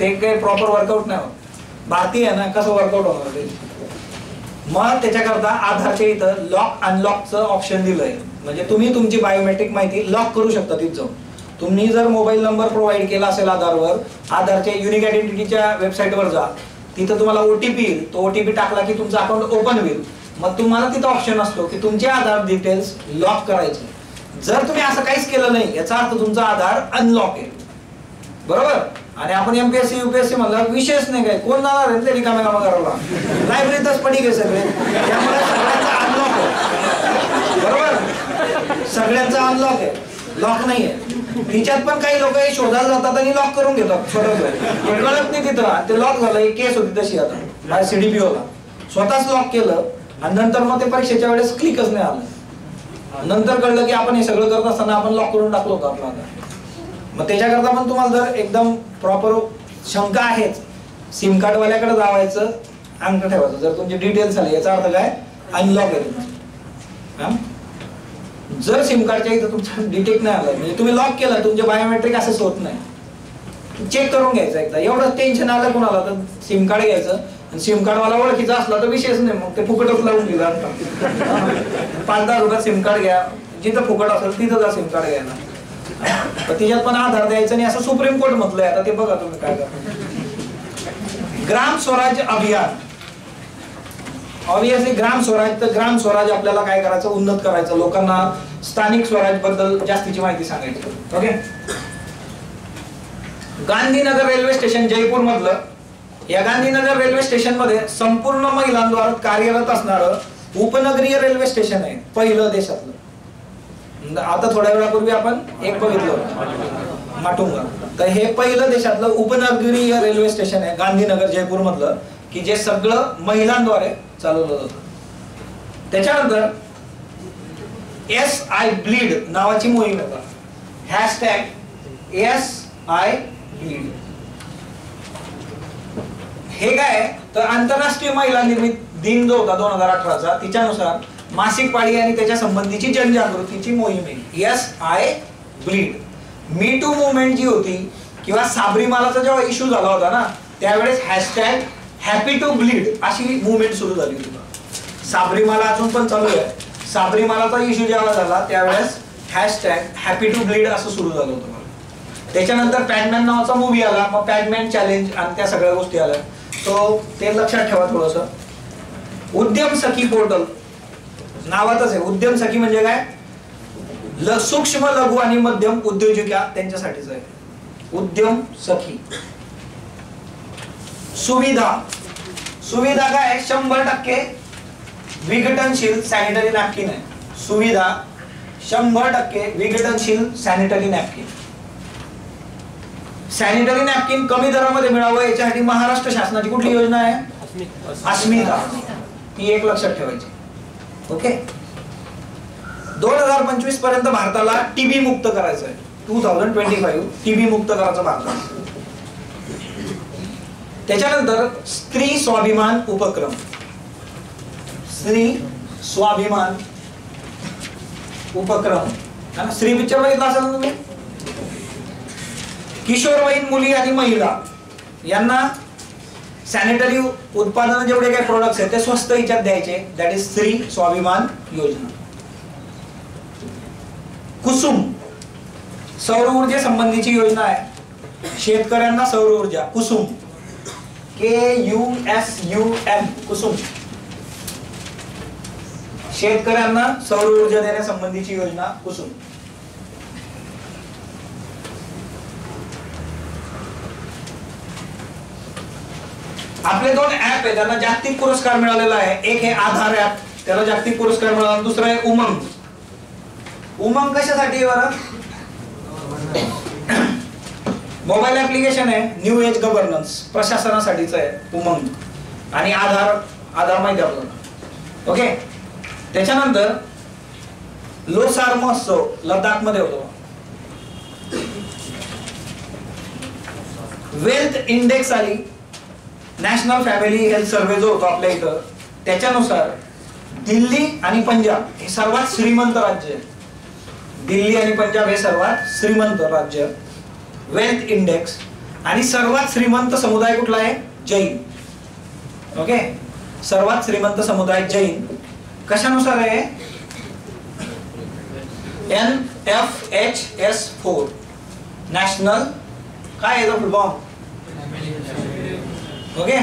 [SPEAKER 1] ते काही प्रॉपर वर्कआउट नाही होत. भारतीय आहे ना कसं वर्कआउट होणार ते मग त्याच्याकरता आधारच्या इथं लॉक अनलॉकचं ऑप्शन दिलंय. म्हणजे तुम्ही तुमची बायोमेट्रिक माहिती लॉक करू शकता तिथं जाऊन. तुम्ही जर मोबाईल नंबर प्रोव्हाइड केला असेल आधारवर आधारच्या युनिक आयडेंटिटीच्या वेबसाईटवर जा. तिथं तुम्हाला ओटीपी येईल. तो ओटीपी टाकला की तुमचं अकाउंट ओपन होईल. मग तुम्हाला तिथं ऑप्शन असतो की तुमचे आधार डिटेल्स लॉक करायचे. जर तुम्ही असं काहीच केलं नाही याचा अर्थ तुमचा आधार अनलॉक आहे. बरोबर? आणि आपण एमपीएससी युपीएससी म्हणला विशेष नाही काय कोण जाणार आहे ते कामे कामा करायला लायब्ररीतच पडी गे सगळे. त्यामुळे सगळ्यांचा अनलॉक आहे. बरोबर? सगळ्यांचा अनलॉक आहे. लॉक नाही आहे. तिच्यात पण काही लोक हे शोधायला जातात आणि लॉक करून घेतात स्वतःच कळत नाही तिथं. ते लॉक झालं एक केस होती तशी आता. माझ्या सीडीपीओला स्वतःच लॉक केलं. आणि नंतर मग ते परीक्षेच्या वेळेस क्लिकच नाही आलं. नंतर कळलं की आपण हे सगळं करत असताना आपण लॉक करून टाकलो होतो आपला आधार. मग त्याच्याकरता पण तुम्हाला जर एकदम प्रॉपर शंका आहेच सिम कार्ड वाल्याकडे जावायचं अंक ठेवायचं. जर तुमचे डिटेल्स आले याचा अर्थ काय? अनलॉक आहे तुमचं जर सिम कार्डच्या इथं तुमचं डिटेक्ट नाही आलं म्हणजे तुम्ही लॉक केलं तुमचे बायोमेट्रिक असंच होत नाही. चेक करून घ्यायचं एकदा. एवढं टेन्शन आलं कोणाला तर सिम कार्ड घ्यायचं. आणि सिम कार्ड मला ओळखीचा असला तर विशेष नाही मग ते फुकटच लावून दिलं आता. पाच दहा रुपयात सिम कार्ड घ्या. जिथं फुकट असेल तिथं जा सिम कार्ड घ्यायला. तर तिच्यात पण आधार द्यायचं आणि असं सुप्रीम कोर्ट म्हटलंय आता ते बघा तुम्ही काय करता. ग्राम स्वराज अभियान. ऑब्विसली ग्राम स्वराज तर ग्राम स्वराज आपल्याला काय करायचं? उन्नत करायचं. लोकांना स्थानिक स्वराजबद्दल जास्तीची माहिती सांगायची. Okay Gandhinagar railway station Jaipur मधलं या गांधीनगर रेल्वे स्टेशनमध्ये संपूर्ण महिलांद्वारे कार्यरत असणारं उपनगरीय रेल्वे स्टेशन आहे पहिलं देशातलं. आता थोड्या वेळापूर्वी आपण एक बघितलं माटुंगा. तर हे पहिलं देशातलं उपनगरीय रेल्वे स्टेशन आहे गांधीनगर जयपूर मधलं की जे सगळं महिलांद्वारे चालवलं जातं. त्याच्यानंतर एस आय ब्लीड नावाची मोहीम होता हॅशटॅग एस आय ब्लीड हे काय तर आंतरराष्ट्रीय महिला निर्मित दिन जो होता दोन हजार अठराचा तिच्यानुसार मासिक पाळी आणि त्याच्या संबंधीची जनजागृतीची मोहीम आहे. Yes I bleed me too movement जी होती किंवा साबरीमालाचा जेव्हा इश्यू झाला होता ना त्यावेळेस हॅशटॅग हॅपी टू ब्लीड अशी मुवमेंट सुरू झाली होती. साबरीमाला अजून पण चालू आहे. साबरीमालाचा इश्यू जेव्हा झाला त्यावेळेस हॅशटॅग हॅपी टू ब्लीड असं सुरू झालं होतं. त्याच्यानंतर पॅडमॅन नावाचा मूवी आला. मग पॅडमॅन चॅलेंज आणि त्या सगळ्या गोष्टी आल्या. तो ते लक्षात ठेवा थोडस. उद्यम सखी पोर्टल. नावातच आहे. उद्यम सखी म्हणजे काय? ल सूक्ष्म लघु आणि मध्यम उद्योजिका त्यांच्यासाठीच आहे. उद्यम सखी. सुविधा. सुविधा काय? शंभर टक्के विघटनशील सॅनिटरी नॅपकिन आहे. सुविधा. शंभर टक्के विघटनशील सॅनिटरी नॅपकिन सॅनिटरी नॅपकिन कमी दरामध्ये मिळावं याच्यासाठी महाराष्ट्र शासनाची कुठली योजना आहे? अस्मिता. ती एक लक्षात ठेवायची. ओके दोन हजार पंचवीसपर्यंत भारताला टीबी मुक्त करायचं आहे two thousand twenty five TB मुक्त करायचं भारतात. त्याच्यानंतर स्त्री स्वाभिमान उपक्रम. स्त्री स्वाभिमान उपक्रम. स्त्री पिक्चर बघितला असेल तुम्ही? किशोरवयीन मुली आणि महिला यांना सॅनिटरी उत्पादन जेवढे काही प्रोडक्ट्स आहेत ते स्वस्त हिच्यात द्यायचे. दॅट इज स्त्री स्वाभिमान योजना. कुसुम सौर ऊर्जे संबंधीची योजना आहे. शेतकऱ्यांना सौर ऊर्जा Kusum. K U S U M Kusum. शेतकऱ्यांना सौर ऊर्जा देण्यासंबंधीची योजना कुसुम. आपले दोन ऍप आहे त्यांना जागतिक पुरस्कार मिळालेला आहे. एक हे आधार ऍप त्याला जागतिक पुरस्कार मिळाला. दुसरं आहे उमंग. उमंग कशासाठी बरं? मोबाईल ऍप्लिकेशन आहे न्यू एज गव्हर्नन्स प्रशासनासाठीच आहे उमंग. आणि आधार आधार माहिती आपल्याला. ओके त्याच्यानंतर लोसार महोत्सव लडाखमध्ये होतो. वेल्थ इंडेक्स आली. नॅशनल फॅमिली हेल्थ सर्वे जो होतो आपल्या इथं त्याच्यानुसार दिल्ली आणि पंजाब हे सर्वात श्रीमंत राज्य आहे दिल्ली आणि पंजाब हे सर्वात श्रीमंत राज्य वेल्थ इंडेक्स आणि सर्वात श्रीमंत समुदाय कुठला आहे? जैन. ओके सर्वात श्रीमंत समुदाय जैन. कशानुसार आहे? N F H S four national काय आहे फुल फॉर्म ओके?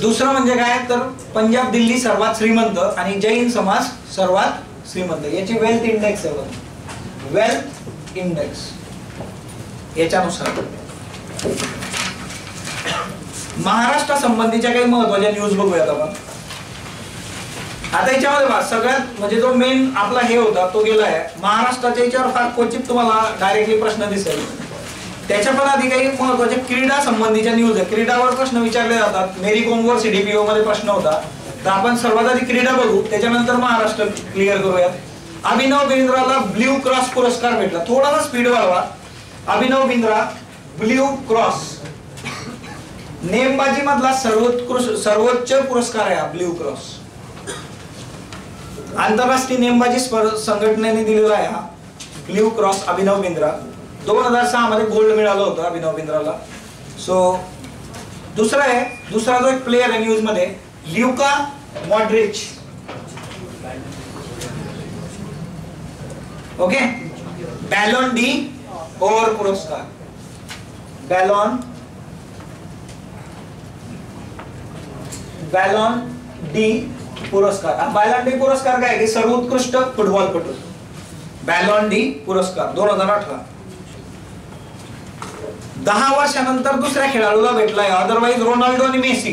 [SPEAKER 1] दुसरं म्हणजे काय? तर पंजाब दिल्ली सर्वात श्रीमंत आणि जैन समाज सर्वात श्रीमंत. याची वेल्थ इंडेक्स आहे बघा. वेल्थ इंडेक्स याच्यानुसार. महाराष्ट्रा संबंधीच्या काही महत्त्वाच्या न्यूज बघूयात आपण. आता याच्यामध्ये बघा सगळ्यात म्हणजे जो मेन आपला हे होता तो गेला आहे महाराष्ट्राच्या याच्यावर फार क्वचित तुम्हाला डायरेक्टली प्रश्न दिसेल. त्याच्या पण आधी काही महत्त्वाचे क्रीडा संबंधीच्या न्यूज आहे क्रीडावर प्रश्न विचारले जातात. मेरी कोमवर सीडीपीओ मध्ये प्रश्न होता. तर आपण सर्वात आधी क्रीडा बघू. त्याच्यानंतर महाराष्ट्र क्लिअर करूयात. अभिनव बिंद्राला ब्ल्यू क्रॉस पुरस्कार भेटला. थोडासा स्पीड वाढवा अभिनव बिंद्रा ब्ल्यू क्रॉस. नेमबाजी मधला सर्वोत्कृष्ट सर्वोच्च पुरस्कार आहे हा ब्ल्यू क्रॉस. आंतरराष्ट्रीय नेमबाजी संघटनेने दिलेला आहे हा. Blue cross Abhinav Bindra. दोन हजार सहा मध्ये गोल्ड मिळालं होतं अभिनव बिंद्राला. सो दुसरा आहे दुसरा जो एक प्लेअर आहे न्यूजमध्ये Luka Modric. Okay Ballon d'Or पुरस्कार. बॅलॉन बॅलॉन डी पुरस्कार. बॅलॉन डी पुरस्कार काय की सर्वोत्कृष्ट फुटबॉलपटू बॅलॉन डी पुरस्कार दोन हजार अठरा. दहा वर्षानंतर दुसऱ्या खेळाडूला भेटलाय. अदरवाईज रोनाल्डो आणि मेसी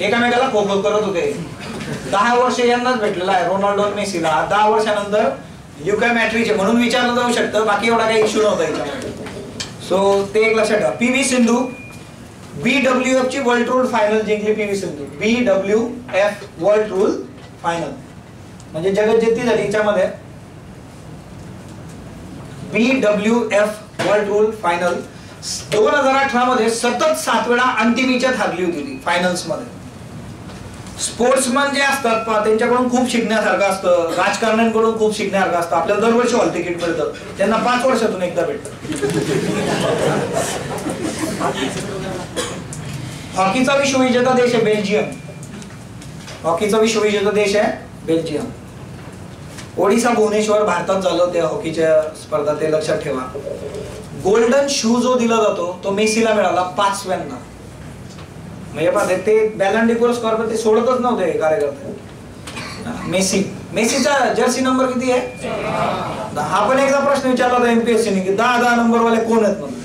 [SPEAKER 1] एकामेकाला खो करत होते. दहा वर्ष यांनाच भेटलेला आहे रोनाल्डो आणि मेसीला दहा वर्षानंतर युका मॅट्रीचे म्हणून विचारलं जाऊ शकतं. बाकी एवढा काही इश्यू नव्हता याच्यामध्ये. सो ते एक लक्षात ठेवा. P V Sindhu B W F ची वर्ल्ड रूल फायनल जिंकली P V Sindhu. B W F world rule final म्हणजे जगत जेती झाली याच्यामध्ये. B W F world rule final दोन हजार अठरा मध्ये सतत सात वेळा अंतिमीच्यात हारली होती ती फायनल्समध्ये. स्पोर्ट्समन जे असतात त्यांच्याकडून खूप शिकण्यासारखं असतं. राजकारण्यांकडून खूप शिकण्यासारखं असतं. आपल्याला दरवर्षी हॉल तिकीट मिळतं. त्यांना पाच वर्षातून एकदा भेटत. हॉकीचा विश्वविजेता देश आहे बेल्जियम. हॉकीचा विश्वविजेता देश आहे बेल्जियम. ओडिसा भुवनेश्वर भारतात झालं त्या हॉकीच्या स्पर्धा ते लक्षात ठेवा. गोल्डन शू जो दिला जातो तो मेसीला मिळाला पाचव्यांना म्हणजे पण ते- ते बॅलंडी पण ते सोडतच नव्हते हे कार्यकर्ते. मेसी. मेसीचा जर्सी नंबर किती आहे? हा पण एकदा प्रश्न विचारला होता एमपीएससी ने की दहा दहा नंबर वाले कोण आहेत म्हणून.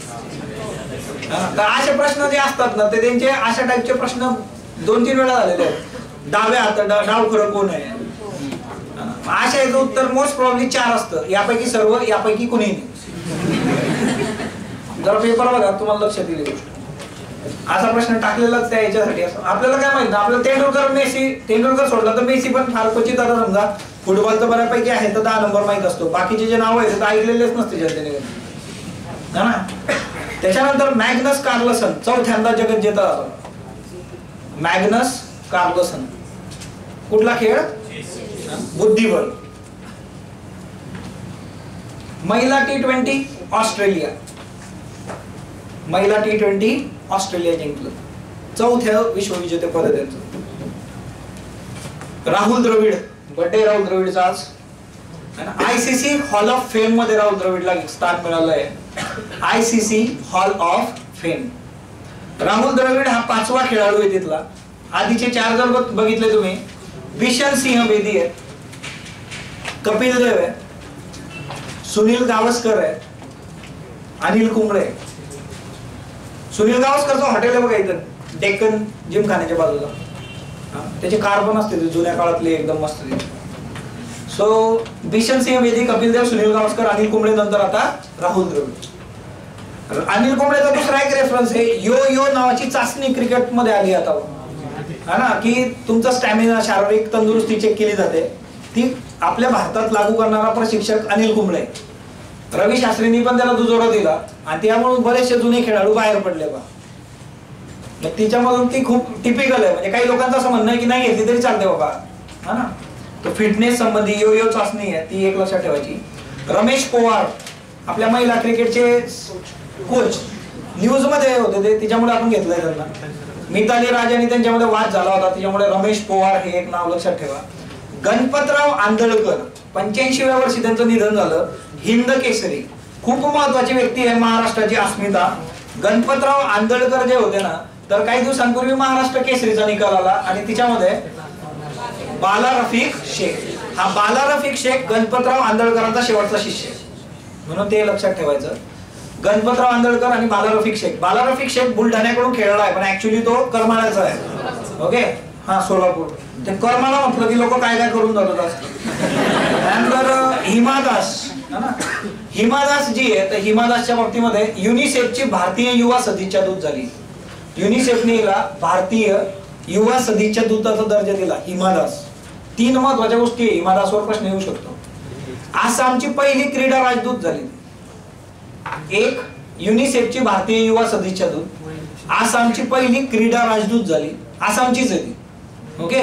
[SPEAKER 1] तर असे प्रश्न जे असतात ना ते त्यांचे अशा टाईपचे प्रश्न दोन तीन वेळा झालेले आहेत. डाव्या हात डा- कोण आहे? हा, अशा याचं उत्तर मोस्ट प्रॉब्ली चार असतं. यापैकी सर्व यापैकी कुणीही नाही. जरा पेपर बघा तुम्हाला लक्षात येईल गोष्ट. असा प्रश्न टाकलेलाच त्या याच्यासाठी. असं आपल्याला काय माहीत? आपल्याला तेंडुलकर मेसी तेंडुलकर सोडला तर मेसी पण फार क्वचित आता समजा फुटबॉलचं बऱ्यापैकी आहे तर दहा नंबर माहीत असतो. बाकीचे जे नाव आहेत ते ऐकलेलेच नसते जनतेने. हा ना? त्याच्यानंतर मॅग्नस कार्लसन चौथ्यांदा जगत जेता मॅग्नस कार्लसन. कुठला खेळ? बुद्धिबळ. महिला टी ट्वेंटी ऑस्ट्रेलिया. महिला टी ट्वेंटी ऑस्ट्रेलिया जिंकलं. चौथ्या विश्वविजेतेपद आहे त्यांचं राहुल द्रविड बड्डे राहुल द्रविडचा आज. आयसीसी हॉल ऑफ फेममध्ये राहुल द्रविडला स्थान मिळालं आहे ICC hall of fame Rahul Dravid हा पाचवा खेळाडू आहे तिथला. आधीचे चार जर बघ- बघितले तुम्ही. बिशन सिंह बेदी आहे. कपिल देव आहे. सुनील गावस्कर आहे. अनिल कुंबळे आहे. सुनील गावस्करचं हॉटेल आहे बघा इथं. डेक्कन जिमखान्याच्या बाजूला. त्याचे कार्बन कार पण असते जुन्या काळातले एकदम मस्त सो बिशन सिंह वेदी कपिल देव सुनील गावस्कर अनिल कुंबळे नंतर आता राहुल द्रविड. अनिल कुंबळेचा दुसरा एक रेफरन्स आहे यो यो नावाची चाचणी क्रिकेटमध्ये आली आता. हा ना की तुमचा स्टॅमिना शारीरिक तंदुरुस्ती चेक केली जाते. ती आपल्या भारतात लागू करणारा प्रशिक्षक अनिल कुंबळे. रवी शास्त्रींनी पण त्याला दुजोरा दिला. आणि त्यामुळे बरेचसे जुने खेळाडू बाहेर पडले बा. मग तिच्यामधून ती खूप टिपिकल आहे. म्हणजे काही लोकांचं असं म्हणणं आहे की नाही घेतली तरी चालते बाबा. हा ना? तो फिटनेस संबंधी यो यो चाचणी आहे. ती एक लक्षात ठेवायची. रमेश पोवार आपल्या महिला क्रिकेटचे कोच न्यूजमध्ये होते ते. तिच्यामुळे आपण घेतलंय त्यांना. मिताली राज त्यांच्यामध्ये वाद झाला होता. त्याच्यामुळे रमेश पोवार हे एक नाव लक्षात ठेवा. गणपतराव आंदळकर पंच्याऐंशीव्या वर्षी त्यांचं निधन झालं. हिंद केसरी. खूप महत्वाची व्यक्ती आहे महाराष्ट्राची अस्मिता. गणपतराव आंदळकर जे होते ना तर काही दिवसांपूर्वी महाराष्ट्र केसरीचा निकाल आला आणि तिच्यामध्ये बाला रफिक शेख. हा बाला रफिक शेख गणपतराव आंदळकरांचा शेवटचा शिष्य म्हणून ते लक्षात ठेवायचं. गणपतराव आंदळकर आणि बाला रफिक शेख. बाला रफिक शेख बुलढाण्याकडून खेळला आहे पण ऍक्च्युली तो करमाळ्याचा आहे. ओके? हा सोलापूर. ते करमाला म्हटलं की लोक काय काय करून जातात त्यानंतर हिमा दास. ना जी आहे तर हिमादासच्या बाबतीमध्ये युनिसेफची भारतीय युवा सदिच्छा दूत झाली. युनिसेफने भारतीय युवा सदिच्छा दूताचा दर्जा दिला हिमादास. तीन महत्त्वाच्या गोष्टी आहे प्रश्न येऊ शकतो. आसामची पहिली क्रीडा राजदूत झाली. एक युनिसेफची भारतीय युवा सदिच्छा दूत. आसामची पहिली क्रीडा राजदूत झाली. आसामचीच आहे ओके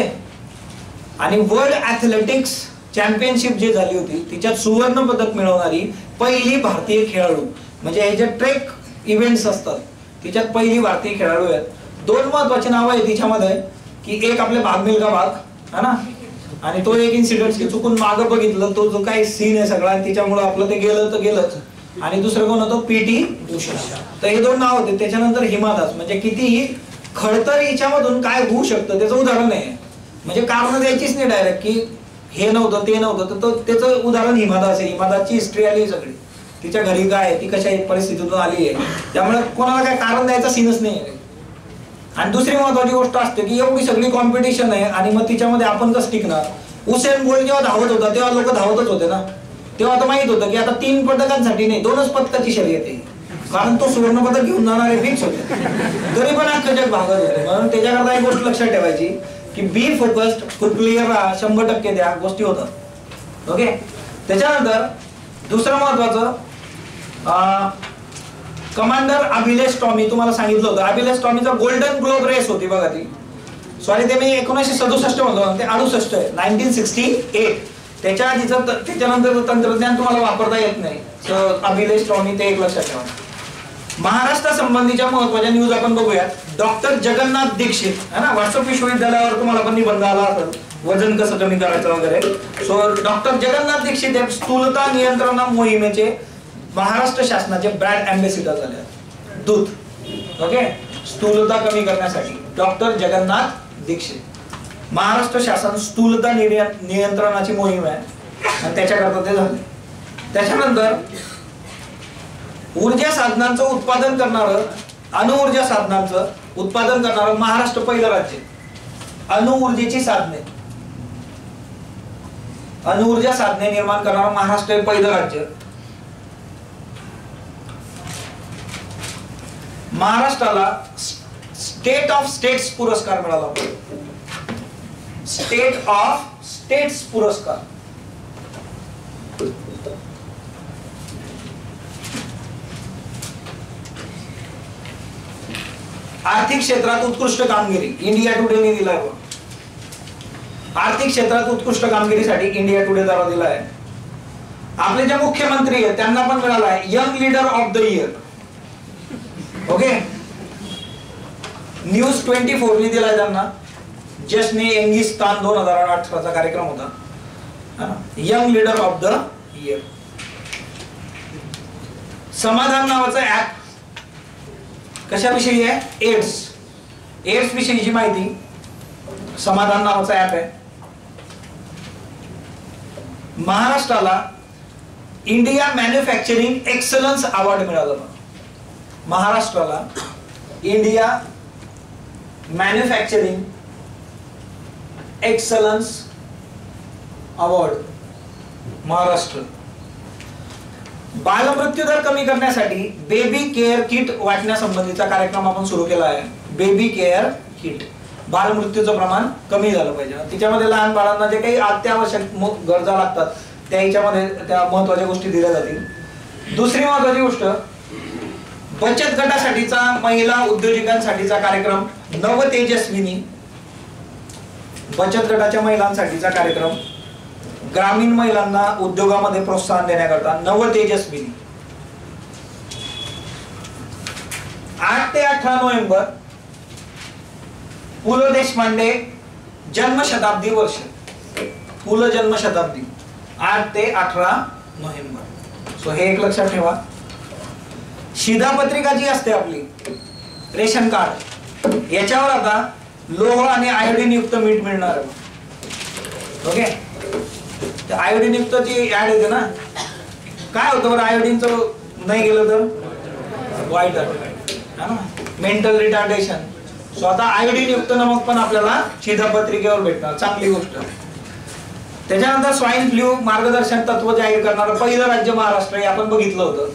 [SPEAKER 1] आणि वर्ल्ड ऍथलेटिक्स चॅम्पियनशिप जी झाली होती तिच्यात सुवर्ण पदक मिळवणारी पहिली भारतीय खेळाडू. म्हणजे हे जे ट्रेक इव्हेंट्स असतात तिच्यात पहिली भारतीय खेळाडू आहेत. दोन महत्वाची नावं आहेत तिच्यामध्ये की एक आपले भाग मिल्का भाग है ना? आणि तो एक इन्सिडेंट की चुकून मागं बघितलं तो जो काही सीन आहे सगळा आणि तिच्यामुळे आपलं ते गेलं तर गेलंच. आणि दुसरं कोण होतं? P T Usha. तर हे दोन नाव होते. त्याच्यानंतर हिमा दास. म्हणजे कितीही खडतर हिच्यामधून काय होऊ शकतं त्याचं उदाहरण आहे. म्हणजे कारण द्यायचीच नाही डायरेक्ट की हे नव्हतं ते नव्हतं. तर त्याचं उदाहरण हिमादा असेल. हिमादाची हिस्ट्री आली सगळी. तिच्या घरी काय आहे, ती कशा परिस्थितीतून आली आहे. त्यामुळे कोणाला काय कारण द्यायचा सीनच नाही आणि दुसरी महत्वाची गोष्ट असते की एवढी सगळी कॉम्पिटिशन आहे आणि मग तिच्यामध्ये आपण कसं टिकणार उसेन बोल्ट जेव्हा धावत होता तेव्हा लोक धावतच होते ना. तेव्हा आता माहीत होतं की आता तीन पदकांसाठी नाही दोनच पदकाची शर्यत आहे. कारण तो सुवर्ण पदक घेऊन जाणारे फिक्स होते. तरी पण अख्खं जग भागत होते. म्हणून त्याच्याकरता एक गोष्ट लक्षात ठेवायची. की बी फोकस्ड फुल क्लिअर राहा शंभर टक्के द्या गोष्टी होतात. ओके त्याच्यानंतर दुसरं महत्वाचं कमांडर अभिलेष टॉमी तुम्हाला सांगितलं होतं. अभिलेष टॉमीचा गोल्डन ग्लोब रेस होती बघा ती. सॉरी ते मी एकोणीसशे सदुसष्ट म्हणतो ते अडुसष्ट आहे. Nineteen sixty eight. त्याच्या आधीचं त्याच्यानंतर तंत्रज्ञान तुम्हाला वापरता येत नाही. अभिलेश अभिलेष टॉमी ते एक लक्षात ठेवा. महाराष्ट्र संबंधीच्या महत्त्वाच्या न्यूज आपण बघूया डॉक्टर जगन्नाथ दीक्षित है ना? व्हॉट्सअप विश्वविद्यालयावर तुम्हाला पण निबंध आला असेल. वजन कसं कमी करायचं वगैरे. सो डॉक्टर जगन्नाथ दीक्षित हे स्थूलता नियंत्रणा मोहिमेचे महाराष्ट्र शासनाचे ब्रँड अँबेसिडर झाले आहेत. दूत. ओके स्थूलता कमी करण्यासाठी. डॉक्टर जगन्नाथ दीक्षित. महाराष्ट्र शासन स्थूलता नियंत्रणाची मोहीम आहे. आणि त्याच्याकरता ते झाले. त्याच्यानंतर ऊर्जा साधनांचं उत्पादन करणारं अणुऊर्जा साधनांचं उत्पादन करणारं महाराष्ट्र पहिलं राज्य. अणुऊर्जेची साधने. अणुऊर्जा साधने निर्माण करणारं महाराष्ट्र हे पहिलं राज्य. महाराष्ट्राला स्टेट ऑफ स्टेट्स पुरस्कार मिळाला. स्टेट ऑफ स्टेट्स पुरस्कार. आर्थिक क्षेत्रात उत्कृष्ट कामगिरी. इंडिया टुडेने दिलाय आहे आर्थिक क्षेत्रात उत्कृष्ट कामगिरीसाठी इंडिया टुडे द्वारा दिलाय. आपले जे मुख्यमंत्री आहेत त्यांना पण मिळाला आहे young leader of the year okay news twenty फोरने दिलाय त्यांना. जशने एंगिस्तान दोन हजार अठराचा कार्यक्रम होता. Young leader of the year Samadhan नावाचं ऍप कशाविषयी आहे? एड्स एड्स विषयीची माहिती समाधान नावाचा ॲप आहे. महाराष्ट्राला इंडिया मॅन्युफॅक्चरिंग एक्सलन्स अवॉर्ड मिळाला. महाराष्ट्राला India manufacturing excellence award Maharashtra. बालमृत्यू दर कमी करण्यासाठी बेबी केअर किट वाटण्यासंबंधीचा कार्यक्रम आपण सुरू केला आहे. बेबी केअर किट बालमृत्यूचं प्रमाण कमी झालं पाहिजे. तिच्यामध्ये लहान बाळांना जे काही अत्यावश्यक गरजा लागतात त्या हिच्यामध्ये त्या महत्त्वाच्या गोष्टी दिल्या जातील. दुसरी महत्वाची गोष्ट बचत गटासाठीचा महिला उद्योजकांसाठीचा कार्यक्रम नव तेजस्विनी बचत गटाच्या महिलांसाठीचा कार्यक्रम ग्रामीण महिलांना उद्योगामध्ये प्रोत्साहन देण्याकरता नव तेजस्विनी. आठ ते अठरा नोव्हेंबर पु ल देशपांडे जन्मशताब्दी वर्ष. पु ल जन्मशताब्दी आठ ते अठरा नोव्हेंबर. सो हे एक लक्षात ठेवा. शिधापत्रिका जी असते आपली रेशन कार्ड याच्यावर आता लोह आणि आयोडीन युक्त मीठ मिळणार ओके आयोडीन युक्त जी ऍड येते ना काय होतं बरं आयोडीनचं नाही गेलं तर? वाईट मेंटल रिटार्डेशन सो आता आयोडीन युक्त नमक पण आपल्याला शिधापत्रिकेवर भेटणार चांगली गोष्ट. त्याच्यानंतर स्वाईन फ्लू मार्गदर्शन तत्व जाहीर करणारं पहिलं राज्य महाराष्ट्र हे आपण बघितलं होतं.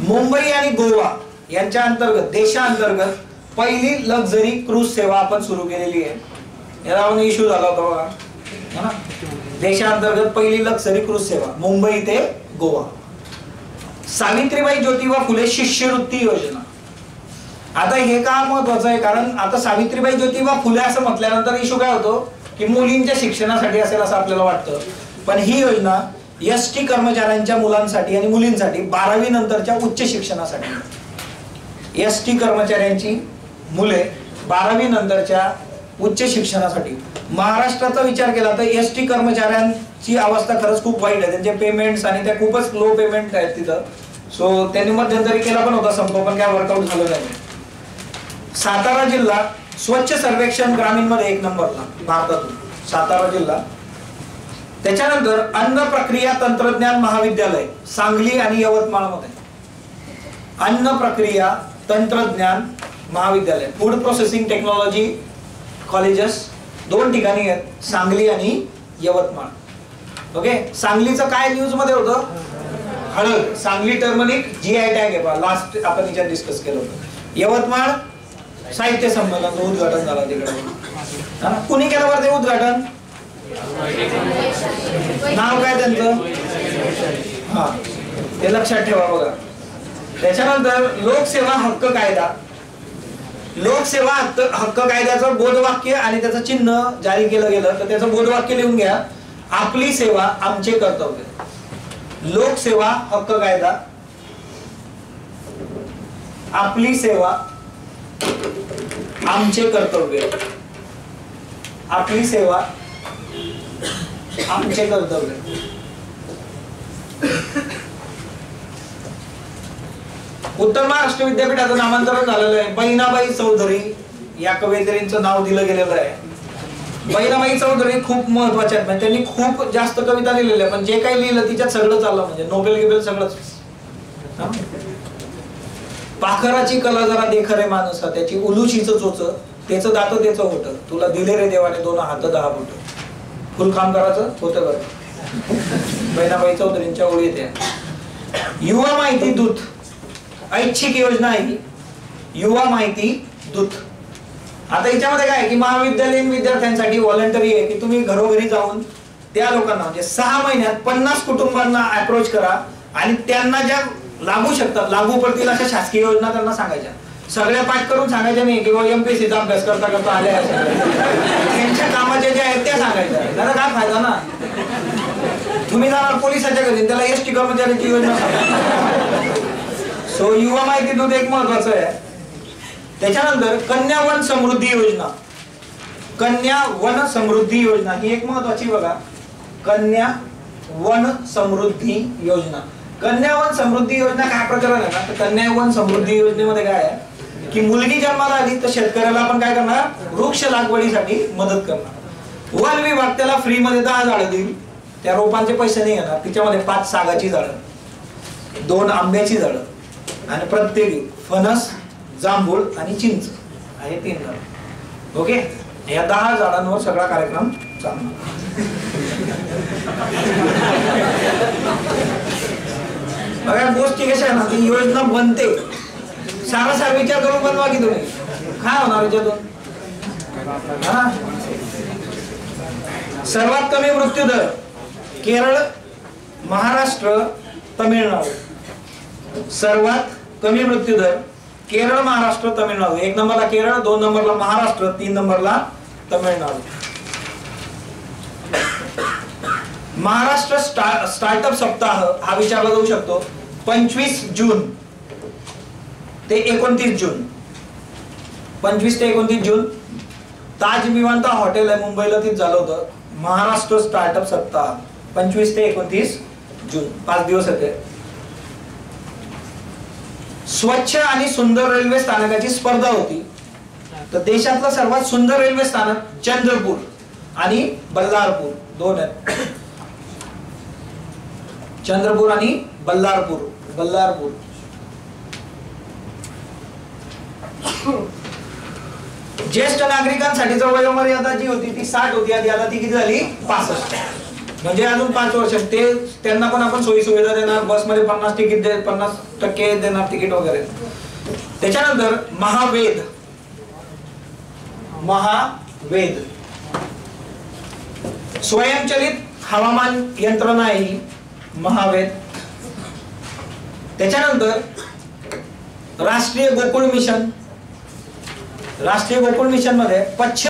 [SPEAKER 1] मुंबई आणि गोवा यांच्या अंतर्गत देशांतर्गत पहिली लक्झरी क्रूज सेवा आपण सुरू केलेली आहे. याला आपण इश्यू झाला होता बघा. ना? देशांतर्गत पहिली लक्झरी क्रूज सेवा मुंबई ते गोवा. सावित्रीबाई ज्योतिबा फुले शिष्यवृत्ती योजना. आता हे का महत्वाचं आहे? कारण आता सावित्रीबाई ज्योतिबा फुले असं म्हटल्यानंतर इशू काय होतो? की मुलींच्या शिक्षणासाठी असेल असं आपल्याला वाटतं. पण ही योजना एस टी कर्मचाऱ्यांच्या मुलांसाठी आणि मुलींसाठी बारावी नंतरच्या उच्च शिक्षणासाठी. एस टी कर्मचाऱ्यांची मुले बारावी नंतरच्या उच्च शिक्षणासाठी. महाराष्ट्राचा विचार केला तर एस टी कर्मचाऱ्यांची अवस्था खरंच खूप वाईट आहे. त्यांचे पेमेंट्स आणि त्या खूपच लो पेमेंट आहेत तिथं. सो त्यांनी मध्यंतरी केला पण होता संप पण काय वर्कआउट झालं नाही. सातारा जिल्हा स्वच्छ सर्वेक्षण ग्रामीणमध्ये एक नंबरला भारतातून. सातारा जिल्हा. त्याच्यानंतर अन्न प्रक्रिया तंत्रज्ञान महाविद्यालय सांगली आणि यवतमाळमध्ये. अन्न प्रक्रिया तंत्रज्ञान महाविद्यालय. फूड प्रोसेसिंग टेक्नॉलॉजी कॉलेजेस दोन ठिकाणी आहेत सांगली आणि यवतमाळ. ओके सांगलीचं काय न्यूजमध्ये होतं? हळद. Sangli turmeric G I tag आहे लास्ट आपण याच्यात डिस्कस केलं होतं. यवतमाळ साहित्य संमेलनाचं उद्घाटन झालं तिकडे. कुणी केलं बरं ते उद्घाटन? नाव काय त्यांचं? हा. ते लक्षात ठेवा बघा. त्याच्यानंतर लोकसेवा हक्क कायदा. लोकसेवा हक्क हक्क कायद्याचं बोधवाक्य आणि त्याचं चिन्ह जारी केलं गेलं तर त्याचं बोधवाक्य लिहून घ्या. आपली सेवा आमचे कर्तव्य. लोकसेवा हक्क कायदा. आपली सेवा आमचे कर्तव्य. आपली सेवा आमचे कर्तव्य. उत्तर महाराष्ट्र विद्यापीठाचं नामांतरण झालेलं आहे. बहिणाबाई चौधरी या कवयित्रींचं नाव दिलं गेलेलं आहे. बहिणाबाई चौधरी खूप महत्त्वाच्या आहेत. म्हणजे त्यांनी खूप जास्त कविता लिहिलेल्या आहेत. पण जे काही लिहिलं तिच्यात सगळं चाललं म्हणजे नोबेल गिबेल सगळंच. पाखराची कला जरा देखरे माणूस त्याची उलुशीच चोच त्याचं दात त्याचं होत तुला दिले रे देवाने दोन हात दहा बोट. फुल काम करायचं? होतं बरं. बहिणाबाई चौधरींच्या ओळीत त्या युवा माहिती दूत. ऐच्छिक योजना आहे ही. युवा माहिती दूत. आता याच्यामध्ये काय आहे की महाविद्यालयीन विद्यार्थ्यांसाठी व्हॉलंटरी आहे की तुम्ही घरोघरी जाऊन त्या लोकांना म्हणजे सहा महिन्यात पन्नास कुटुंबांना अप्रोच करा आणि त्यांना ज्या लागू शकतात लागू पडतील अशा शासकीय योजना त्यांना सांगायच्या. सगळ्या पाठ करून सांगायच्या नाही किंवा एमपीएससीचा अभ्यास करता करता आल्या त्यांच्या कामाच्या ज्या आहेत त्या सांगायच्या. त्याला काय फायदा ना? तुम्ही जाणार पोलिसाच्या घरी त्याला एस टी कर्मचाऱ्याची योजना सो युवा माहिती दूध एक महत्वाचं आहे. त्याच्यानंतर कन्या वन समृद्धी योजना. कन्या वन समृद्धी योजना ही एक महत्वाची बघा. कन्या वन समृद्धी योजना. कन्या वन समृद्धी योजना काय प्रकरण आहे ना? तर कन्या वन समृद्धी योजनेमध्ये काय आहे? की मुलगी जन्माला आली तर शेतकऱ्याला आपण काय करणार? वृक्ष लागवडीसाठी मदत करणार. वन विभाग त्याला फ्रीमध्ये दहा झाडं देईल. त्या रोपांचे पैसे नाही येणार. तिच्यामध्ये पाच सागाची झाडं. दोन आंब्याची झाडं. आणि प्रत्येकी फणस जांभूळ आणि चिंच हे तीन झाड ओके? या दहा झाडांवर सगळा कार्यक्रम चालणार. बघा गोष्टी कशा आहे ना ती योजना बनते. सारा सार विचार करून बनवा की तुम्ही. काय होणार याच्यातून? हा? सर्वात कमी मृत्यूदर केरळ महाराष्ट्र तमिळनाडू. सर्वात कमी मृत्यूदर केरळ महाराष्ट्र तमिळनाडू. एक नंबरला केरळ दोन नंबरला महाराष्ट्र तीन नंबरला तमिळनाडू. महाराष्ट्र स्टार्टअप सप्ताह हा विचारला जाऊ शकतो. पंचवीस जून ते एकोणतीस जून. पंचवीस ते एकोणतीस जून. ताज विमानतळ हॉटेल आहे मुंबईला तिथं झालं होतं. महाराष्ट्र स्टार्टअप सप्ताह. पंचवीस ते एकोणतीस जून. पाच दिवस होते. स्वच्छ आणि सुंदर रेल्वे स्थानकाची स्पर्धा होती. तर देशातलं सर्वात सुंदर रेल्वे स्थानक चंद्रपूर आणि बल्लारपूर दोन आहेत. चंद्रपूर आणि बल्लारपूर बल्लारपूर. ज्येष्ठ नागरिकांसाठी जवळ वयोमर्यादा जी होती ती साठ होती आधी आता ती किती झाली? पासष्ट. म्हणजे अजून पाच वर्ष. ते त्यांना पण आपण सोयी सुविधा देणार बसमध्ये पन्नास तिकीट दे पन्नास टक्के देणार तिकीट वगैरे. त्याच्यानंतर महावेद. महावेद. स्वयंचलित हवामान यंत्रणा आहे ही महावेद. त्याच्यानंतर राष्ट्रीय गोकुळ मिशन. राष्ट्रीय गोकुळ मिशनमध्ये पश्चिम